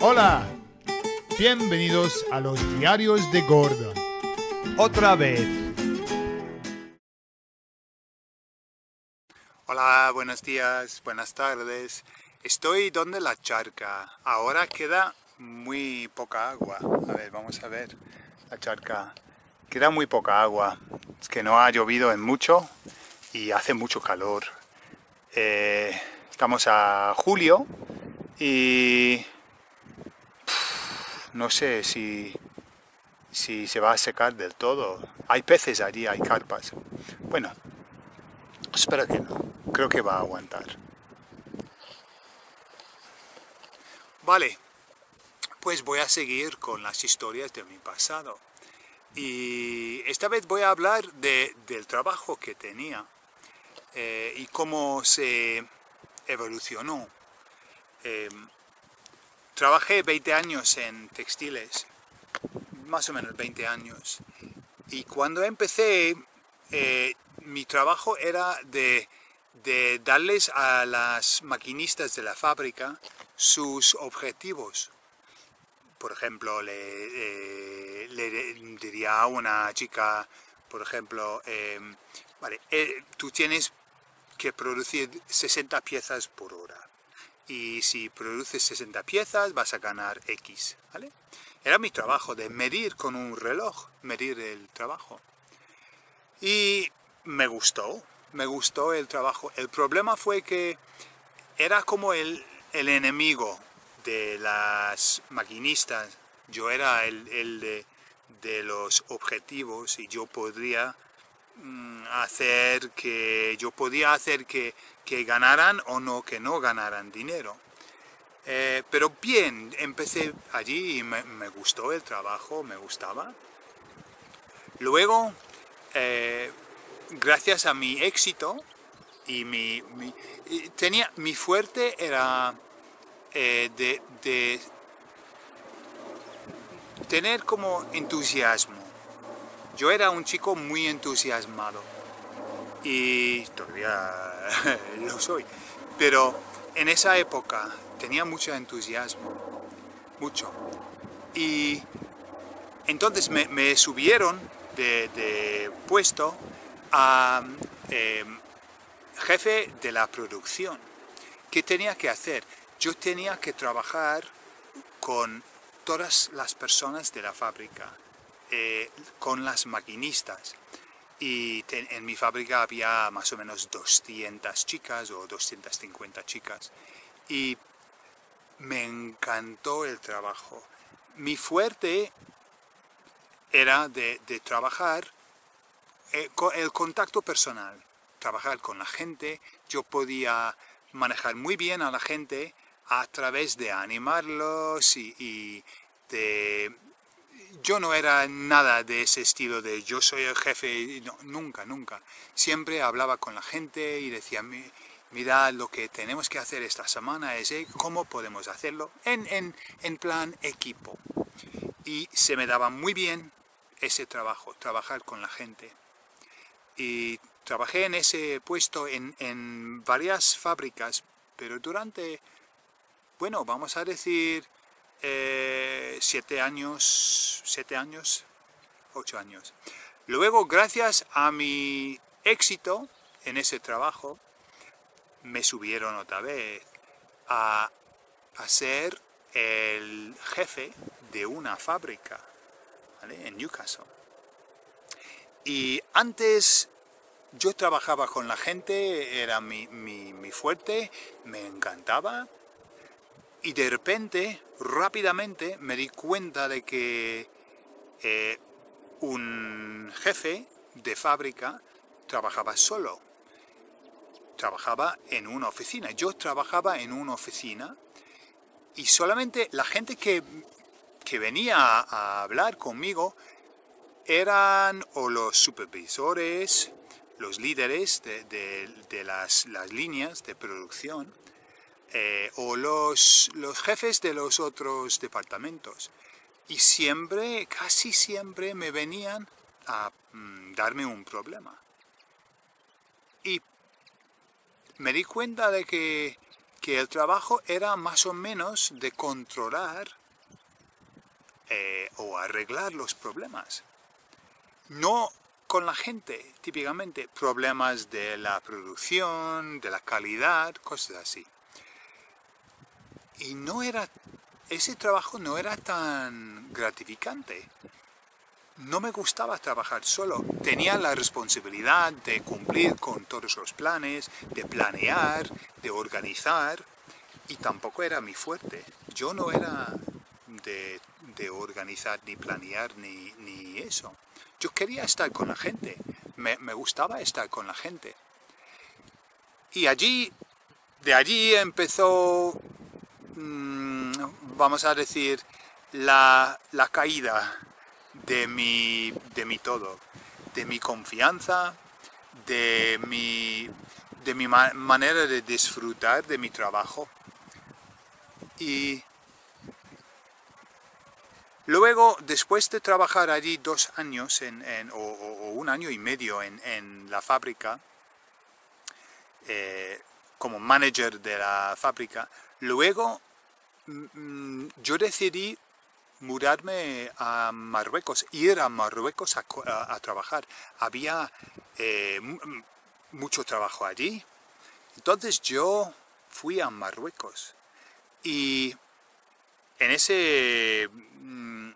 Hola, bienvenidos a los diarios de Gordon. Otra vez. Hola, buenos días, buenas tardes. Estoy donde la charca. Ahora queda muy poca agua. A ver, vamos a ver la charca. Queda muy poca agua. Es que no ha llovido en mucho y hace mucho calor. Eh, estamos a julio y no sé si, si se va a secar del todo. Hay peces allí, hay carpas. Bueno, espero que no. Creo que va a aguantar. Vale, pues voy a seguir con las historias de mi pasado. Y esta vez voy a hablar de, del trabajo que tenía eh, y cómo se evolucionó. Eh, trabajé 20 años en textiles, más o menos 20 años. Y cuando empecé, eh, mi trabajo era de, darles a las maquinistas de la fábrica sus objetivos. Por ejemplo, le, le diría a una chica, por ejemplo, vale, tú tienes que producir 60 piezas por hora. Y si produces 60 piezas vas a ganar X. ¿vale? Era mi trabajo de medir con un reloj, medir el trabajo. Y me gustó, me gustó el trabajo. El problema fue que era como el, el enemigo de las maquinistas. Yo era el, el de, de los objetivos y yo podría hacer que yo podía hacer que, que, ganaran o no que no ganaran dinero. Eh, pero bien, empecé allí y me, gustó el trabajo, me gustaba. Luego, eh, gracias a mi éxito y mi, tenía, mi fuerte era eh, de tener como entusiasmo yo era un chico muy entusiasmado y todavía lo soy, pero en esa época tenía mucho entusiasmo, mucho. Y entonces me, subieron de, puesto a em, jefe de la producción. ¿Qué tenía que hacer? Yo tenía que trabajar con todas las personas de la fábrica eh, con las maquinistas. Y en mi fábrica había más o menos 200 chicas o 250 chicas. Y me encantó el trabajo. Mi fuerte era de, trabajar eh, con el contacto personal, trabajar con la gente. Yo podía manejar muy bien a la gente a través de animarlos y de yo no era nada de ese estilo de yo soy el jefe, nunca, nunca. Siempre hablaba con la gente y decía, mira, lo que tenemos que hacer esta semana es cómo podemos hacerlo en, en, en, plan equipo. Y se me daba muy bien ese trabajo, trabajar con la gente. Y trabajé en ese puesto en, en varias fábricas, pero durante, bueno, vamos a decir, eh, siete años, siete años, ocho años. Luego, gracias a mi éxito en ese trabajo, me subieron otra vez a, a ser el jefe de una fábrica en Newcastle. Y antes yo trabajaba con la gente, era mi, mi, mi fuerte, me encantaba, y de repente, rápidamente, me di cuenta de que eh, un jefe de fábrica trabajaba solo. Trabajaba en una oficina. Yo trabajaba en una oficina y solamente la gente que, que venía a, hablar conmigo eran o los supervisores, los líderes de, de, las, las líneas de producción, eh, o los, los jefes de los otros departamentos. Y siempre, casi siempre me venían a mm, darme un problema. Y me di cuenta de que, que el trabajo era más o menos de controlar eh, o arreglar los problemas. No con la gente, típicamente, problemas de la producción, de la calidad, cosas así. Y no era, ese trabajo no era tan gratificante. No me gustaba trabajar solo. Tenía la responsabilidad de cumplir con todos los planes, de planear, de organizar, y tampoco era mi fuerte. Yo no era de, organizar, ni planear, ni, ni, eso. Yo quería estar con la gente, me, gustaba estar con la gente. Y allí, de allí empezó, vamos a decir, la, la caída de mi, de mi todo, de mi confianza, de mi, de mi manera de disfrutar de mi trabajo. Y luego, después de trabajar allí dos años en, o, un año y medio en, la fábrica, eh, como manager de la fábrica, luego mm, mm, yo decidí mudarme a Marruecos, ir a Marruecos a, trabajar. Había eh, mucho trabajo allí. Entonces yo fui a Marruecos y en ese, mm,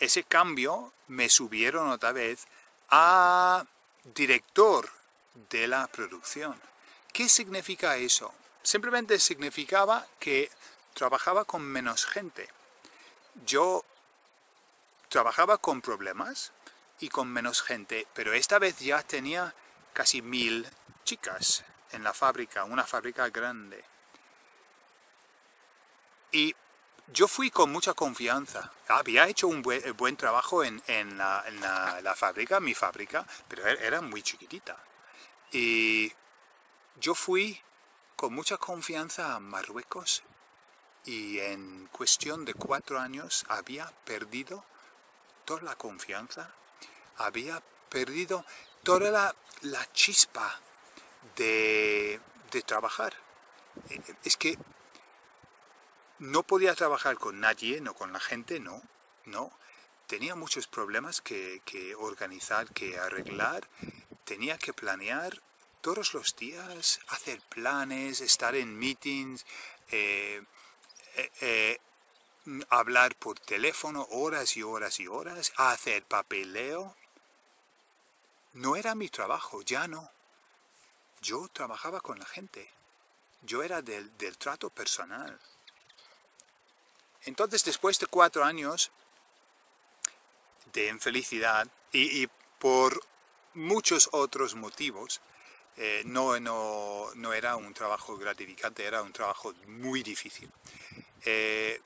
ese cambio me subieron otra vez a director de la producción. ¿Qué significa eso? Simplemente significaba que trabajaba con menos gente yo trabajaba con problemas y con menos gente, pero esta vez ya tenía casi mil chicas en la fábrica, una fábrica grande. Y yo fui con mucha confianza. Había hecho un buen, trabajo en, la, fábrica, mi fábrica, pero e-, era muy chiquitita. Y yo fui con mucha confianza a Marruecos y en cuestión de cuatro años había perdido toda la confianza, había perdido toda la, chispa de, trabajar. Eh, es que no podía trabajar con nadie, no con la gente, no, no. Tenía muchos problemas que, organizar, que arreglar, tenía que planear todos los días, hacer planes, estar en meetings, eh, eh, eh, hablar por teléfono horas y horas y horas, hacer papeleo. No era mi trabajo, ya no. Yo trabajaba con la gente. Yo era del, trato personal. Entonces, después de cuatro años de infelicidad y, por muchos otros motivos, eh, no, no, no, era un trabajo gratificante, era un trabajo muy difícil. Eh,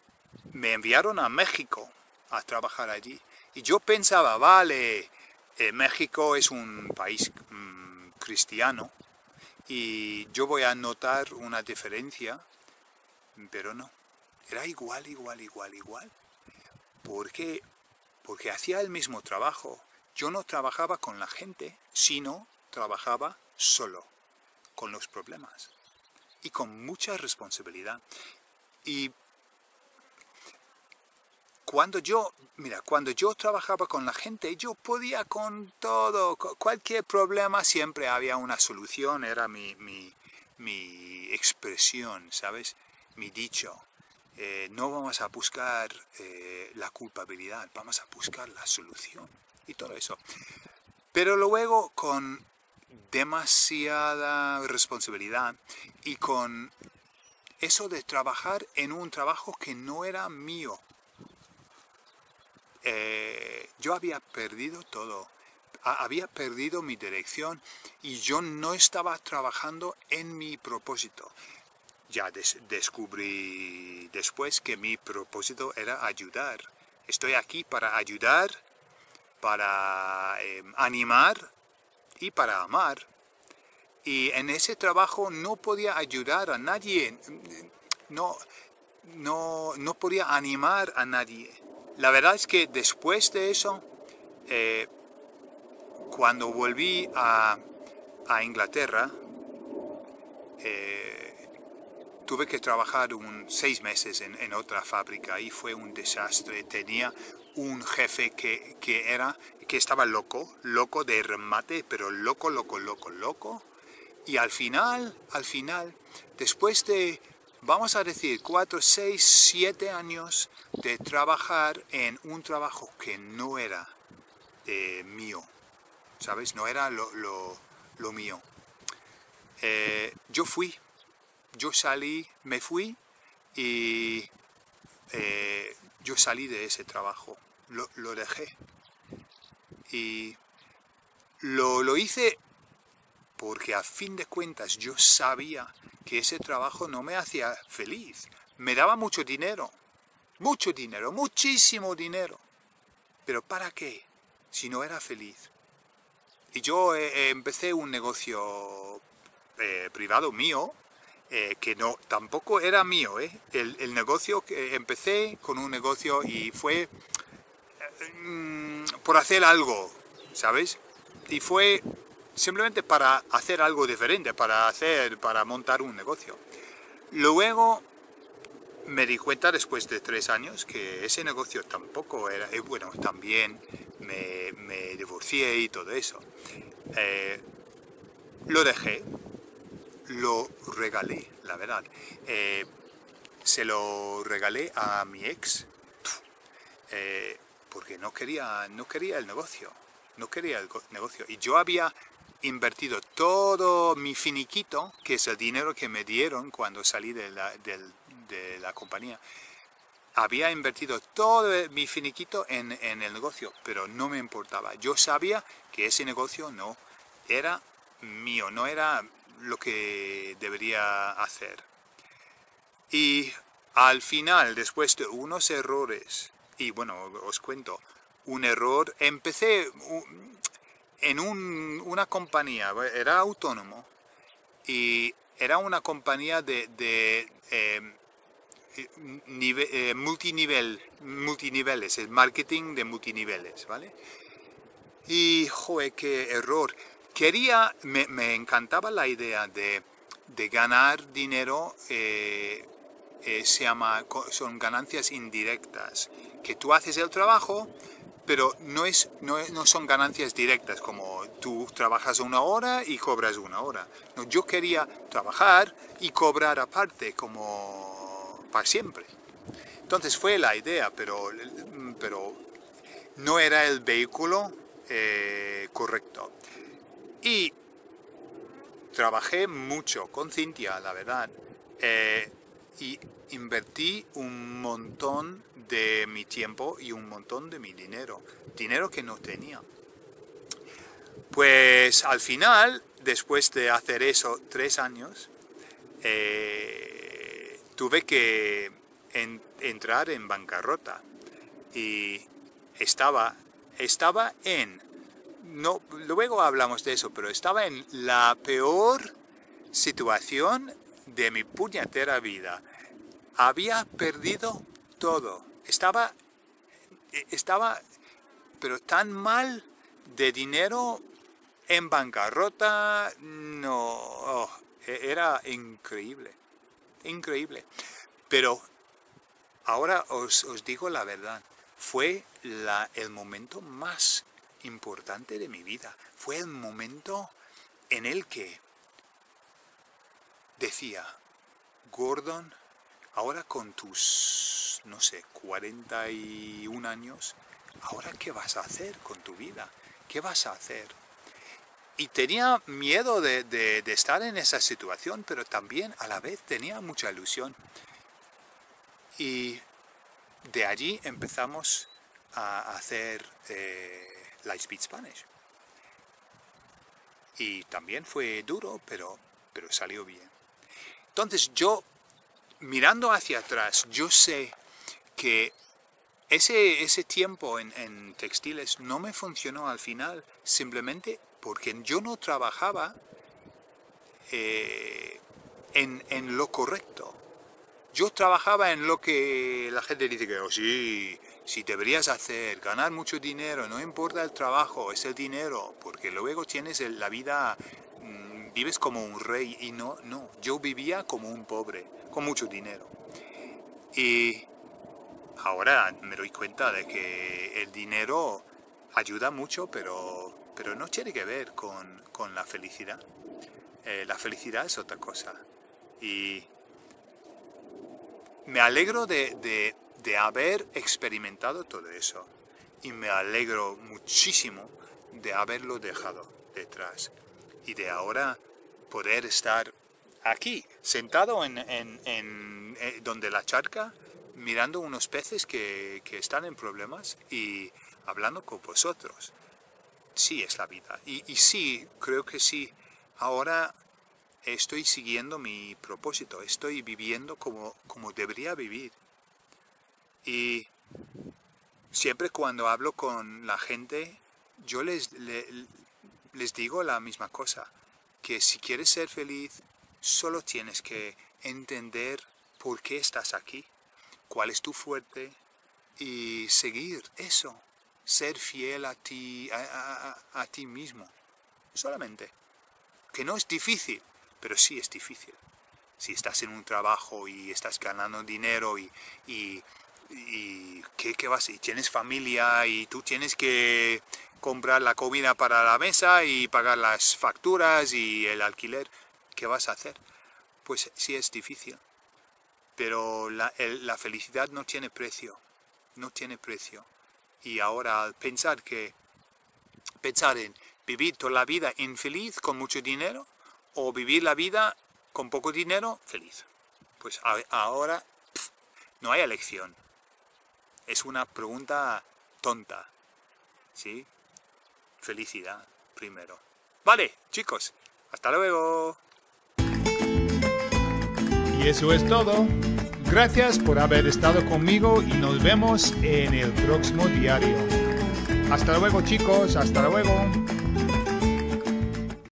me enviaron a México a trabajar allí. Y yo pensaba, vale, eh, México es un país mm, cristiano y yo voy a notar una diferencia, pero no. Era igual, igual, igual, igual. Porque, porque hacía el mismo trabajo. Yo no trabajaba con la gente, sino trabajaba solo, con los problemas y con mucha responsabilidad. Y cuando yo, mira, cuando yo trabajaba con la gente, yo podía con todo, cualquier problema siempre había una solución, era mi, expresión, ¿sabes? Mi dicho. Eh, no vamos a buscar eh, la culpabilidad, vamos a buscar la solución y todo eso. Pero luego con demasiada responsabilidad y con eso de trabajar en un trabajo que no era mío, eh, yo había perdido todo, había perdido mi dirección y yo no estaba trabajando en mi propósito. Ya descubrí después que mi propósito era ayudar. Estoy aquí para ayudar, para em, animar y para amar. Y en ese trabajo no podía ayudar a nadie, no, no, no podía animar a nadie la verdad es que después de eso, eh, cuando volví a, Inglaterra, eh, tuve que trabajar un seis meses en, otra fábrica y fue un desastre. Tenía un jefe que, que, era, que estaba loco, loco de remate, pero loco, loco, loco, loco. Y al final, al final, después de, vamos a decir, cuatro, seis, siete años de trabajar en un trabajo que no era eh, mío, ¿sabes? No era lo, lo, mío. Eh, yo fui, yo salí, me fui y eh, yo salí de ese trabajo, lo, lo dejé. Y lo, lo, hice porque a fin de cuentas yo sabía que ese trabajo no me hacía feliz. Me daba mucho dinero, mucho dinero, muchísimo dinero. Pero ¿para qué? Si no era feliz. Y yo eh, empecé un negocio eh, privado mío, eh, que no, tampoco era mío. El, el, negocio que empecé con un negocio y fue mm, por hacer algo, ¿sabes? Y fue simplemente para hacer algo diferente, para hacer, para montar un negocio. Luego me di cuenta después de tres años que ese negocio tampoco era, eh, bueno, también me, me, divorcié y todo eso. Eh, lo dejé, lo regalé, la verdad. Eh, se lo regalé a mi ex porque no quería, no quería el negocio, no quería el negocio. Y yo había invertido todo mi finiquito, que es el dinero que me dieron cuando salí de la, de la compañía. Había invertido todo mi finiquito en, el negocio, pero no me importaba. Yo sabía que ese negocio no era mío, no era lo que debería hacer. Y al final, después de unos errores, y bueno, os cuento, un error, empecé, en una compañía, era autónomo, y era una compañía de, eh, multinivel, multiniveles, el marketing de multiniveles, ¿vale? Y, joder, qué error. Quería, me, encantaba la idea de, ganar dinero, eh, eh, se llama, son ganancias indirectas, que tú haces el trabajo, pero no, es, no, no, son ganancias directas como tú trabajas una hora y cobras una hora. No, yo quería trabajar y cobrar aparte como para siempre. Entonces fue la idea, pero, pero no era el vehículo eh, correcto. Y trabajé mucho con Cintia, la verdad, eh, y invertí un montón de mi tiempo y un montón de mi dinero, dinero que no tenía. Pues al final, después de hacer eso tres años, eh, tuve que entrar en bancarrota y estaba, estaba en, no, luego hablamos de eso, pero estaba en la peor situación de mi puñetera vida. Había perdido todo estaba, estaba, pero tan mal de dinero en bancarrota, no, oh, e-, era increíble, increíble. Pero ahora os, digo la verdad, fue la, el momento más importante de mi vida. Fue el momento en el que decía, Gordon, ahora con tus no sé, 41 años, ¿ahora qué vas a hacer con tu vida? ¿Qué vas a hacer? Y tenía miedo de, estar en esa situación, pero también a la vez tenía mucha ilusión. Y de allí empezamos a hacer eh, Spanish. Y también fue duro, pero, pero salió bien. Entonces yo, mirando hacia atrás, yo sé que ese, ese tiempo en, textiles no me funcionó al final simplemente porque yo no trabajaba eh, en, lo correcto. Yo trabajaba en lo que la gente dice que, oh, sí, si deberías hacer, ganar mucho dinero, no importa el trabajo, es el dinero, porque luego tienes la vida mm, vives como un rey y no, no, yo vivía como un pobre, con mucho dinero. Y ahora me doy cuenta de que el dinero ayuda mucho, pero, pero no tiene que ver con, la felicidad. Eh, la felicidad es otra cosa. Y me alegro de, de haber experimentado todo eso. Y me alegro muchísimo de haberlo dejado detrás. Y de ahora poder estar aquí, sentado en, en, eh, donde la charca, mirando unos peces que, que, están en problemas y hablando con vosotros. Sí es la vida. Y, sí, creo que sí, ahora estoy siguiendo mi propósito, estoy viviendo como, como debería vivir. Y siempre cuando hablo con la gente, yo les, les digo la misma cosa, que si quieres ser feliz, solo tienes que entender por qué estás aquí, cuál es tu fuerte y seguir eso, ser fiel a ti, a, ti mismo, solamente. Que no es difícil, pero sí es difícil. Si estás en un trabajo y estás ganando dinero y, y, y ¿qué, vas? Y tienes familia y tú tienes que comprar la comida para la mesa y pagar las facturas y el alquiler, ¿qué vas a hacer? Pues sí es difícil, pero la, la felicidad no tiene precio, no tiene precio. Y ahora al pensar que, pensar en vivir toda la vida infeliz con mucho dinero o vivir la vida con poco dinero feliz. Pues ahora no hay elección. Es una pregunta tonta. ¿Sí? felicidad primero. Vale, chicos, hasta luego. Y eso es todo. Gracias por haber estado conmigo y nos vemos en el próximo diario. Hasta luego chicos, hasta luego.